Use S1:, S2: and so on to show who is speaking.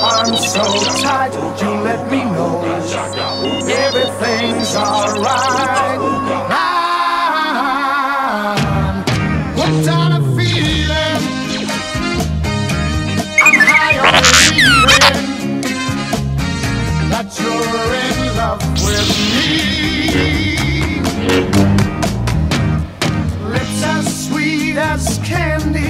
S1: I'm so tired, would you let me know everything's alright? I'm hooked on a feeling, I'm high on believing that you're in love with me. Lips as sweet as candy.